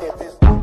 This